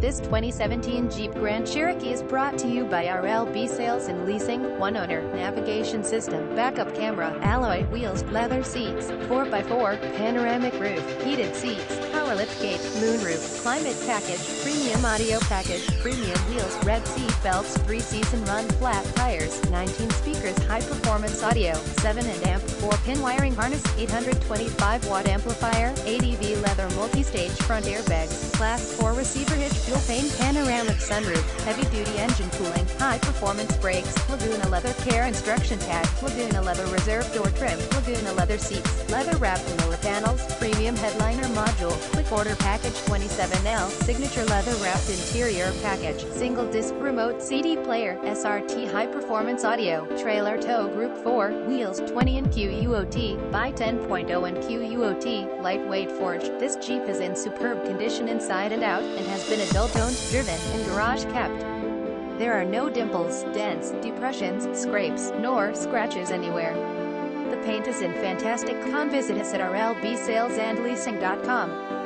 This 2017 Jeep Grand Cherokee is brought to you by RLB Sales and Leasing, one owner, navigation system, backup camera, alloy wheels, leather seats, 4x4, panoramic roof, heated seats, power liftgate, moonroof, climate package, premium audio package, premium wheels, red seat belts, 3-season run flat tires, 19 speakers, high performance audio, 7 and amp, 4-pin wiring harness, 825 watt amplifier, ADV leather multi-stage front airbags, class 4 receiver hitch fuel pane panoramic sunroof, heavy-duty engine cooling, high-performance brakes, Laguna leather care instruction tag, Laguna leather reserve door trim, Laguna leather seats, leather-wrapped lower panels, premium headliner module, quick order package 27L, signature leather-wrapped interior package, single disc remote CD player, SRT high-performance audio, trailer tow group 4, wheels 20 and QUOT, by 10.0 and QUOT, lightweight forged. This Jeep is in superb condition inside and out, and has been adult-owned, driven, and garage kept. There are no dimples, dents, depressions, scrapes, nor scratches anywhere. The paint is in fantastic con. Visit us at rlbsalesandleasing.com.